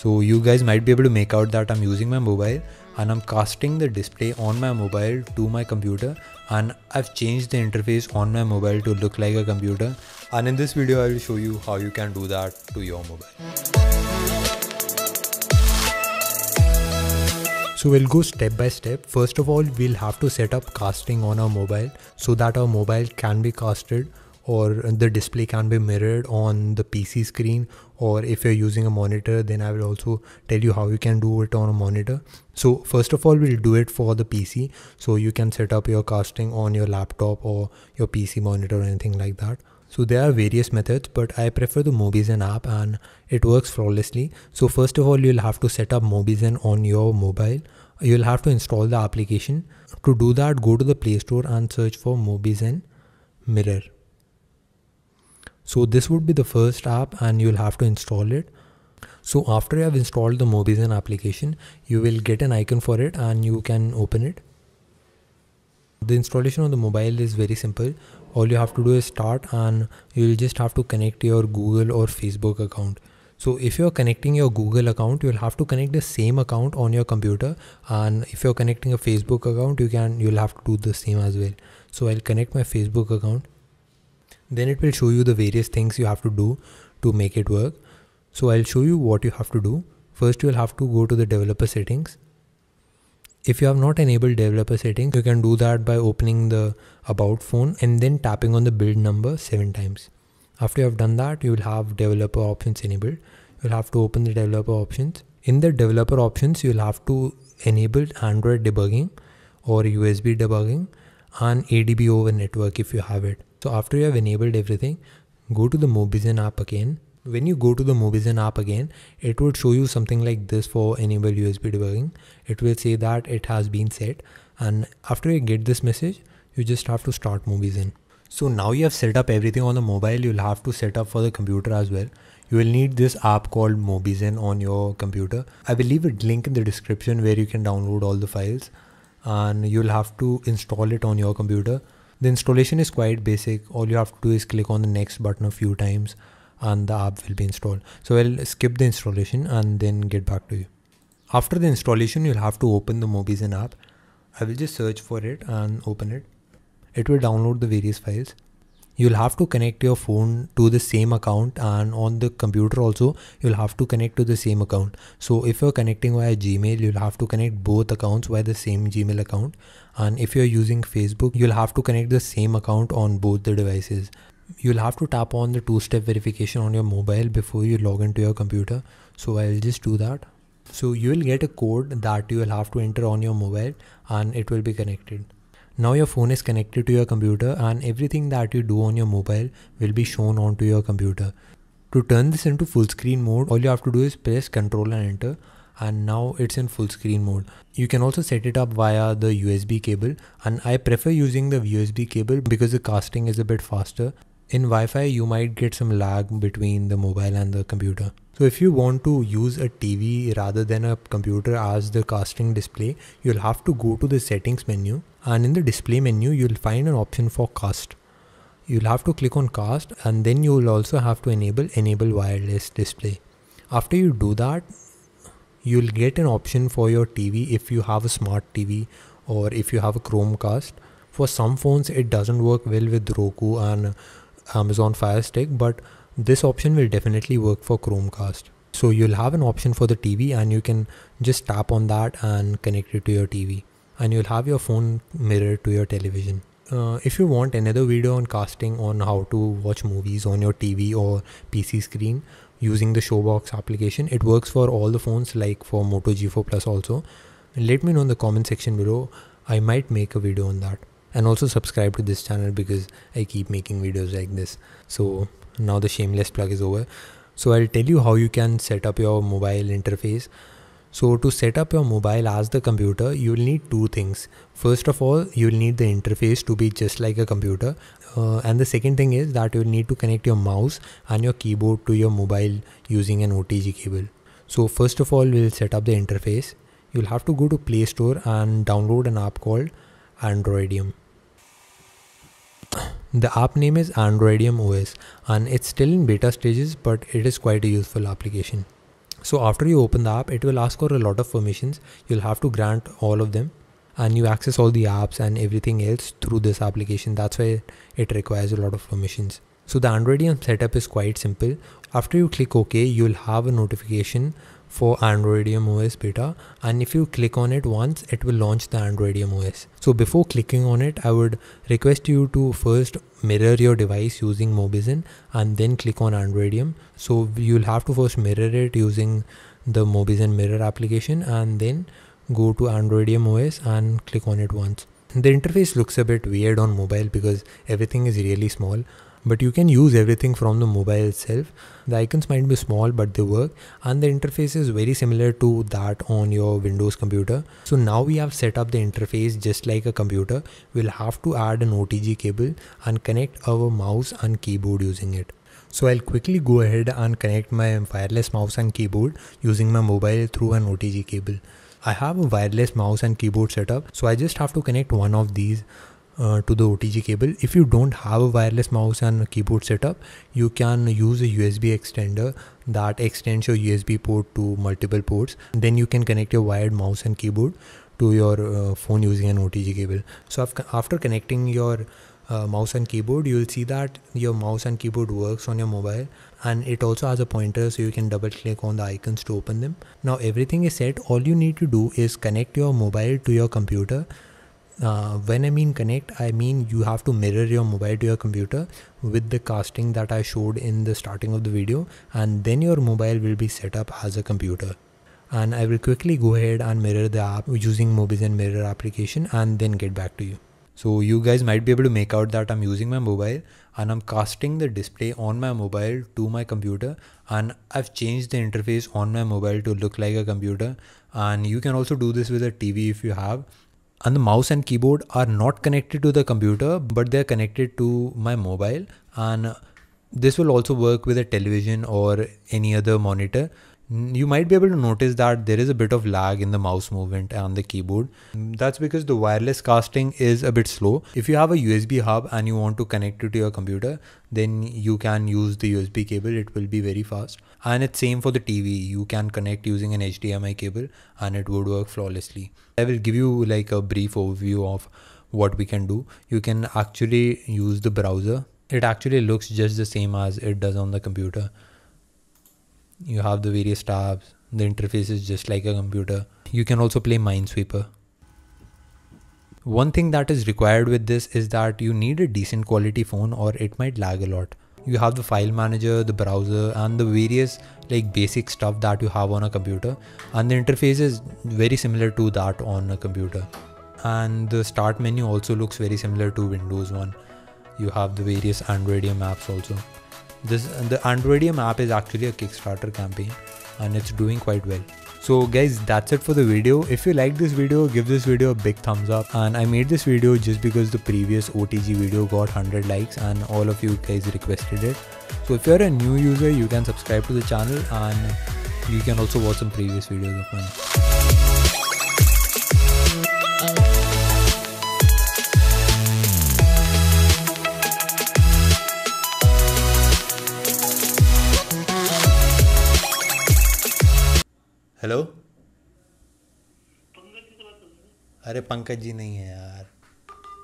So you guys might be able to make out that I'm using my mobile and I'm casting the display on my mobile to my computer and I've changed the interface on my mobile to look like a computer and in this video I will show you how you can do that to your mobile. So we'll go step by step. First of all, we'll have to set up casting on our mobile so that our mobile can be casted or the display can be mirrored on the PC screen or if you're using a monitor then I will also tell you how you can do it on a monitor. So first of all we'll do it for the PC so you can set up your casting on your laptop or your PC monitor or anything like that. So there are various methods but I prefer the Mobizen app and it works flawlessly. So first of all you'll have to set up Mobizen on your mobile. You'll have to install the application. To do that go to the Play Store and search for Mobizen Mirror. So this would be the first app and you'll have to install it. So after you have installed the Mobizen application, you will get an icon for it and you can open it. The installation on the mobile is very simple. All you have to do is start and you'll just have to connect your Google or Facebook account. So if you're connecting your Google account, you'll have to connect the same account on your computer. And if you're connecting a Facebook account, you can you'll have to do the same as well. So I'll connect my Facebook account then it will show you the various things you have to do to make it work. So i'll show you what you have to do. First you'll have to go to the developer settings. If you have not enabled developer settings you can do that by opening the about phone and then tapping on the build number seven times. After you have done that you will have developer options enabled. You'll have to open the developer options. In the developer options you'll have to enable android debugging or usb debugging and adb over network if you have it so after you have enabled everything, go to the Mobizen app again. When you go to the Mobizen app again, it would show you something like this for enable USB debugging. It will say that it has been set. And after you get this message, you just have to start Mobizen. So now you have set up everything on the mobile, you'll have to set up for the computer as well. You will need this app called Mobizen on your computer. I will leave a link in the description where you can download all the files and you'll have to install it on your computer. The installation is quite basic. All you have to do is click on the next button a few times and the app will be installed. So I'll skip the installation and then get back to you. After the installation, you'll have to open the Mobizen app. I will just search for it and open it. It will download the various files you'll have to connect your phone to the same account and on the computer also you'll have to connect to the same account. So if you're connecting via gmail you'll have to connect both accounts via the same gmail account. And if you're using facebook you'll have to connect the same account on both the devices. You'll have to tap on the two-step verification on your mobile before you log into your computer. So i'll just do that. So you will get a code that you will have to enter on your mobile and it will be connected now your phone is connected to your computer and everything that you do on your mobile will be shown onto your computer. To turn this into full screen mode, all you have to do is press Ctrl and enter and now it's in full screen mode. You can also set it up via the USB cable and I prefer using the USB cable because the casting is a bit faster. In Wi-Fi you might get some lag between the mobile and the computer. So if you want to use a TV rather than a computer as the casting display, you'll have to go to the settings menu and in the display menu, you'll find an option for cast. You'll have to click on cast and then you'll also have to enable enable wireless display. After you do that, you'll get an option for your TV if you have a smart TV or if you have a Chromecast. For some phones, it doesn't work well with Roku and Amazon Fire Stick, but this option will definitely work for Chromecast. So you'll have an option for the TV and you can just tap on that and connect it to your TV and you'll have your phone mirror to your television. Uh, if you want another video on casting on how to watch movies on your TV or PC screen using the Showbox application, it works for all the phones like for Moto G4 Plus also. Let me know in the comment section below. I might make a video on that. And also subscribe to this channel because I keep making videos like this. So now the shameless plug is over. So i'll tell you how you can set up your mobile interface. So to set up your mobile as the computer you'll need two things. First of all you'll need the interface to be just like a computer. Uh, and the second thing is that you'll need to connect your mouse and your keyboard to your mobile using an otg cable. So first of all we'll set up the interface. You'll have to go to play store and download an app called androidium. The app name is Androidium OS and it's still in beta stages but it is quite a useful application. so after you open the app it will ask for a lot of permissions. You'll have to grant all of them and you access all the apps and everything else through this application. That's why it requires a lot of permissions. So the androidium setup is quite simple. After you click ok you'll have a notification for androidium os beta. And if you click on it once it will launch the androidium os so before clicking on it i would request you to first mirror your device using mobizen and then click on androidium so you'll have to first mirror it using the mobizen mirror application and then go to Androidium OS and click on it once. The interface looks a bit weird on mobile because everything is really small but you can use everything from the mobile itself. The icons might be small but they work and the interface is very similar to that on your Windows computer. So now we have set up the interface just like a computer. We'll have to add an OTG cable and connect our mouse and keyboard using it. So I'll quickly go ahead and connect my wireless mouse and keyboard using my mobile through an OTG cable. I have a wireless mouse and keyboard setup so I just have to connect one of these uh, to the OTG cable. If you don't have a wireless mouse and keyboard setup, you can use a USB extender that extends your USB port to multiple ports. Then you can connect your wired mouse and keyboard to your uh, phone using an OTG cable. So after connecting your uh, mouse and keyboard, you'll see that your mouse and keyboard works on your mobile and it also has a pointer so you can double click on the icons to open them. Now everything is set. All you need to do is connect your mobile to your computer. Uh, when I mean connect, I mean you have to mirror your mobile to your computer with the casting that I showed in the starting of the video and then your mobile will be set up as a computer. And I will quickly go ahead and mirror the app using Mobizen mirror application and then get back to you. So you guys might be able to make out that I'm using my mobile and I'm casting the display on my mobile to my computer and I've changed the interface on my mobile to look like a computer. And you can also do this with a TV if you have and the mouse and keyboard are not connected to the computer but they're connected to my mobile. And this will also work with a television or any other monitor Mm, you might be able to notice that there is a bit of lag in the mouse movement on the keyboard. Mm, that's because the wireless casting is a bit slow. If you have a USB hub and you want to connect it to your computer, then you can use the USB cable. It will be very fast. And it's same for the TV. You can connect using an HDMI cable and it would work flawlessly. I will give you like a brief overview of what we can do. You can actually use the browser. It actually looks just the same as it does on the computer you have the various tabs. The interface is just like a computer. You can also play minesweeper. One thing that is required with this is that you need a decent quality phone or it might lag a lot. You have the file manager the browser and the various like basic stuff that you have on a computer. And the interface is very similar to that on a computer. And the start menu also looks very similar to windows one. You have the various androidium apps also this the androidium app is actually a kickstarter campaign and it's doing quite well. So guys that's it for the video. If you like this video give this video a big thumbs up. And i made this video just because the previous otg video got 100 likes and all of you guys requested it. So if you're a new user you can subscribe to the channel and you can also watch some previous videos of mine Pankaj ji नहीं है यार।